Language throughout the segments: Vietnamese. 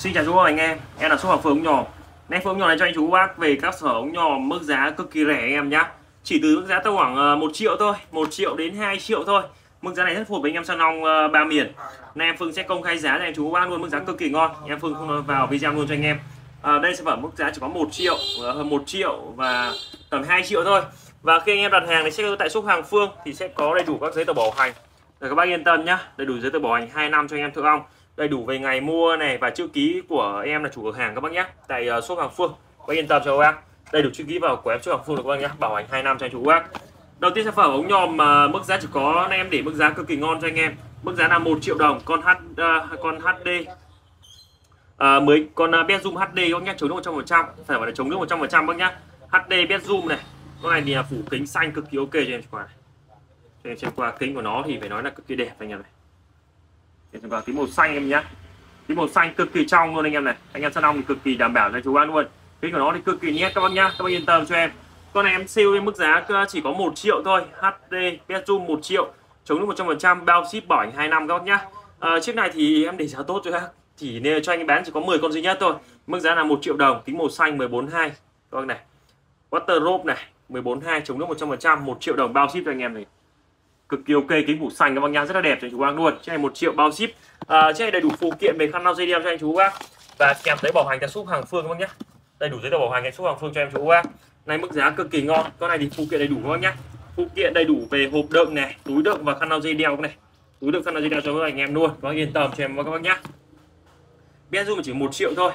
Xin chào chú anh em, em là số Hoàng Phương nhỏ. Nay Phương nhỏ này cho anh chú bác về các sở ống nhỏ mức giá cực kỳ rẻ anh em nhá. Chỉ từ mức giá tầm khoảng ờ, 1 triệu thôi, 1 triệu đến 2 triệu thôi. Mức giá này rất phù hợp với anh em Sơn Long ờ, ba miền. Nay em Phương sẽ công khai giá cho anh chú bác luôn mức giá cực kỳ ngon. Em Phương không vào video luôn cho anh em. À, đây sẽ phẩm mức giá chỉ có 1 triệu, hơn 1 triệu và tầm 2 triệu thôi. Và khi anh em đặt hàng thì sẽ tại shop Hàng Phương thì sẽ có đầy đủ các giấy tờ bảo hành. Để các bác yên tâm nhá, đầy đủ giấy tờ bảo hành 2 năm cho anh em thượng ong đầy đủ về ngày mua này và chữ ký của em là chủ cửa hàng các bác nhé. Tại uh, shop hàng phương. Bác yên tâm cho các bác. Đầy đủ chữ ký vào của em shop hàng phương được các bác nhé. Bảo hành 2 năm cho anh chú bác. Đầu tiên sản phẩm ống nhòm mà mức giá chỉ có em để mức giá cực kỳ ngon cho anh em. Mức giá là 1 triệu đồng con h uh, con hd uh, mới con uh, zoom hd các nhé. Chống nước 100 phần trăm. Phải gọi là chống nước 100 phần trăm bác nhá hd bet zoom này. Con này thì là phủ kính xanh cực kỳ ok cho em qua cho em xem qua kính của nó thì phải nói là cực kỳ đẹp anh em này để vào vâng, tí màu xanh em nhé tí màu xanh cực kỳ trong luôn anh em này. Anh em săn ong cực kỳ đảm bảo cho chú ăn luôn. Kính của nó thì cực kỳ nhét các bác nhá các bác yên tâm cho em. Con này em siêu với mức giá chỉ có 1 triệu thôi HD Petrum 1 triệu chống được 100% bao ship bảo hành 2 năm các bác nhá. À, chiếc này thì em để giá tốt cho các chỉ nên cho anh bán chỉ có 10 con duy nhất thôi. Mức giá là 1 triệu đồng tính màu xanh 142 các bác này. Water rope này 142 chống nước 100% 1 triệu đồng bao ship cho anh em này cực kỳ ok kính phủ xanh các bác nhá rất là đẹp cho anh chú bác luôn. Chiếc này một triệu bao ship. À, chiếc này đầy đủ phụ kiện về khăn lau dây đeo cho anh chú bác. Và kèm giấy bảo hành tại shop hàng phương các bác nhá đầy đủ giấy tờ bảo hành tại shop hàng phương cho em chú bác. Này mức giá cực kỳ ngon. Con này thì phụ kiện đầy đủ các bác nhá phụ kiện đầy đủ về hộp đựng này túi đựng và khăn lau dây đeo này. Túi đựng khăn lau dây đeo cho các anh em luôn. Các bác yên tâm cho em các bác nhá Benzu chỉ một triệu thôi.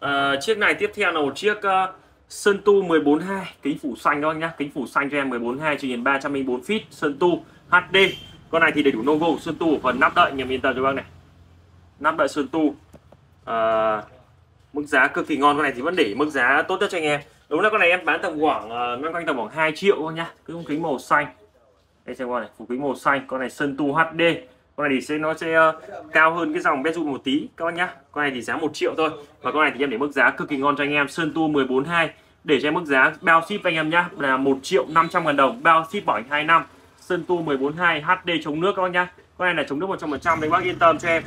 À, chiếc này tiếp theo là một chiếc ờ, uh, Sơn Tu 142 kính phủ xanh các bác nhá kính phủ xanh cho em 142 chỉ 304 feet Sơn Tu. HD con này thì đầy đủ Novo Sơn Tu ở phần nắp đậy nhầm yên tâm cho bác này. Nắp đậy Sơn Tu. À, mức giá cực kỳ ngon. Con này thì vẫn để mức giá tốt nhất cho anh em. Đúng là con này em bán tầm khoảng uh, quanh tầm khoảng 2 triệu thôi nhá. Cái kính màu xanh. Đây xem con này phủ kính màu xanh. Con này Sơn Tu HD con này thì sẽ nó sẽ uh, cao hơn cái dòng Bezu một tí các bác nhá. Con này thì giá 1 triệu thôi. Và con này thì em để mức giá cực kỳ ngon cho anh em. Sơn Tu 142 để cho em mức giá bao ship anh em nhá là 1 triệu 500 ngàn đồng. Bao ship bảo hành 2 năm. Sơn Tu 142 HD chống nước các bác nhá. Con này là chống nước 100% đấy bác yên tâm cho em.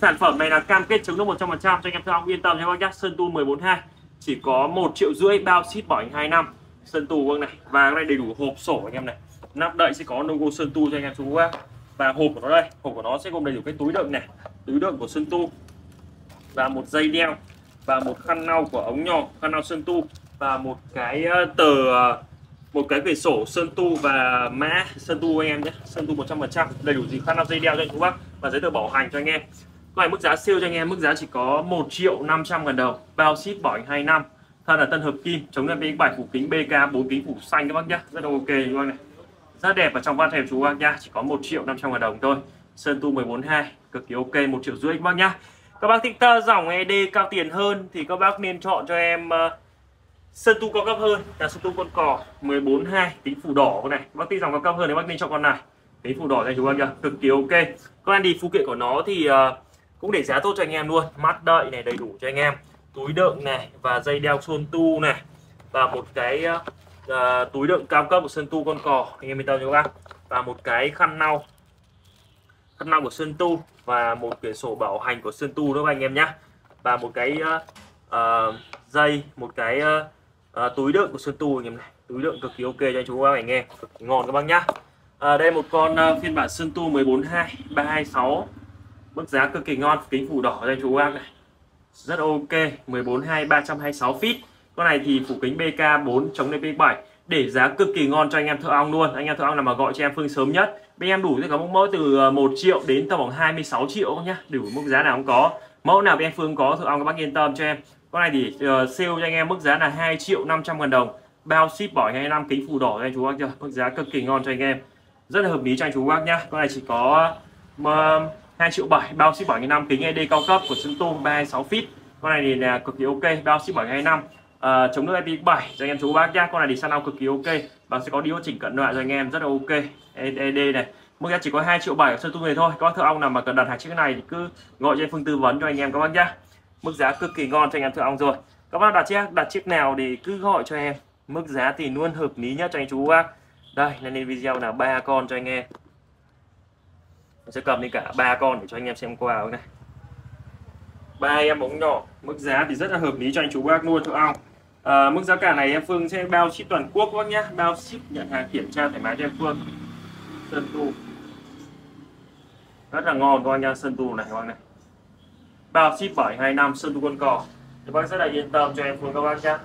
Sản phẩm này là cam kết chống nước 100% cho anh em thưa yên tâm cho bác nhá. Sơn Tu 142 chỉ có 1 triệu rưỡi bao ship bảo hành 2 năm. Sơn Tu vâng này và cái này đầy đủ hộp sổ anh em này. Nắp đậy sẽ có logo Sơn Tu cho anh em chú bác. Và hộp của nó đây, hộp của nó sẽ gồm đầy đủ cái túi đựng này, túi đựng của Sơn Tu và một dây đeo và một khăn lau của ống nhỏ, khăn lau Sơn Tu và một cái ờ, tờ ờ, một cái quyển sổ sơn tu và mã sơn tu anh em nhé. Sơn tu 100% đầy đủ gì khăn lau dây đeo cho anh chú bác. Và giấy tờ bảo hành cho anh em. Loại mức giá siêu cho anh em mức giá chỉ có 1 triệu 500 ngàn đồng. Bao ship bảo hành 2 năm. Thân là tân hợp kim chống lại bx bài phủ kính bk 4 kính phủ xanh các bác nhé. Rất là ok các bác này. Rất đẹp và trong văn thèm chú bác nhá. Chỉ có 1 triệu 500 ngàn đồng thôi. Sơn tu 142 cực kỳ ok 1 triệu rưỡi các bác nhá. Các bác thích tơ dòng ED cao tiền hơn thì các bác nên chọn cho em uh, Sơn tu cao cấp hơn là sơn tu con cò 142 tính phủ đỏ con này. Bác tin dòng cao cấp hơn thì bác nên cho con này. Tính phủ đỏ này chú em chưa cực kỳ ok. Con anh đi phụ kiện của nó thì uh, cũng để giá tốt cho anh em luôn. Mắt đợi này đầy đủ cho anh em. Túi đựng này và dây đeo sơn tu này. Và một cái uh, túi đựng cao cấp của sơn tu con cò. Anh em yên tâm cho các bác. Và một cái khăn lau. Khăn lau của sơn tu và một quyển sổ bảo hành của sơn tu đó anh em nhé và một cái uh, uh, dây một cái uh, à, túi đựng của Sơn Tu anh em này. Túi đựng cực kỳ ok cho anh chú các bạn nghe. Cực kỳ ngon các bác nhá. À, đây một con uh, phiên bản Sơn Tu 142 326 mức giá cực kỳ ngon kính phủ đỏ cho anh chú các bác này. Rất ok 142 326 feet. Con này thì phủ kính BK 4 chống DP7 để giá cực kỳ ngon cho anh em thợ ong luôn. Anh em thợ ong là mà gọi cho em Phương sớm nhất. Bên em đủ tất cả mẫu từ 1 triệu đến tầm khoảng 26 triệu nhá. Đủ mức giá nào cũng có. Mẫu nào bên em Phương có thợ ong các bác yên tâm cho em con này thì uh, sale cho anh em mức giá là 2 triệu 500 ngàn đồng bao ship bỏ ngày năm kính phủ đỏ cho anh chú bác chưa mức giá cực kỳ ngon cho anh em rất là hợp lý cho anh chú bác nhá con này chỉ có uh, 2 triệu 7 bao ship bảo ngày năm kính ED cao cấp của Sunto 36 feet con này thì là cực kỳ ok bao ship bảo ngày năm uh, chống nước IP7 cho anh em chú bác nhá con này thì săn cực kỳ ok và sẽ có diode chỉnh cận loại cho anh em rất là ok ED này mức giá chỉ có 2 triệu 7 ở Sunto này thôi có thợ ong nào mà cần đặt hàng chiếc này thì cứ gọi cho em Phương tư vấn cho anh em các bác nhá mức giá cực kỳ ngon cho anh em thợ ong rồi. Các bác đặt chiếc đặt chiếc nào thì cứ gọi cho em. Mức giá thì luôn hợp lý nhất cho anh chú bác đây lên video là ba con cho anh em. Mình sẽ cầm đi cả ba con để cho anh em xem qua này. Ba em ống nhỏ mức giá thì rất là hợp lý cho anh chú bác luôn thưa ong. à, mức giá cả này em Phương sẽ bao ship toàn quốc các bác nhá. Bao ship nhận hàng kiểm tra thoải mái cho em Phương. Sơn tu. Rất là ngon các bác nha sơn tu này các bác này bao ship 72 năm sơn quân cò thì bác rất là yên tâm cho em Phương các bác nhé.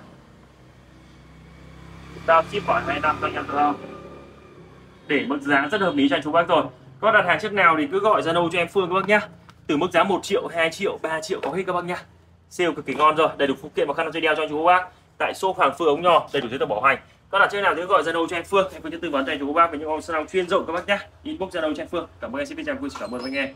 bao ship 72 năm các em được không để mức giá rất hợp lý cho anh chú bác rồi có đặt hàng trước nào thì cứ gọi Zalo cho em Phương các bác nhé. từ mức giá 1 triệu 2 triệu 3 triệu có hết các bác nhé. siêu cực kỳ ngon rồi, đầy đủ phụ kiện và khăn dây đeo cho anh chú bác tại số Hoàng Phương ống nhò đầy đủ giấy tờ bảo hành có đặt trước nào thì cứ gọi Zalo cho em Phương em có tư vấn cho anh chú bác về những ông sao chuyên dụng các bác nhé. inbox Zalo cho em Phương cảm ơn em, xin chào vui. cảm ơn anh em